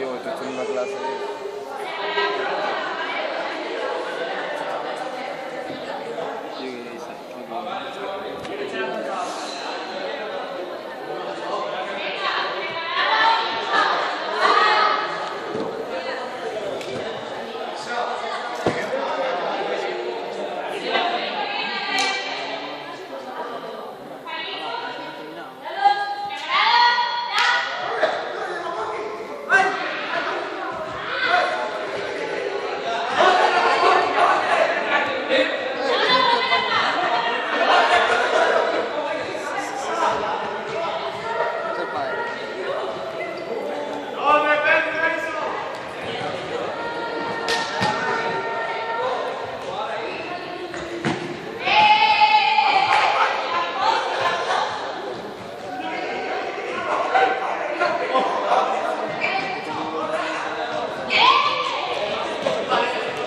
positivo di tutta una classe. Bye.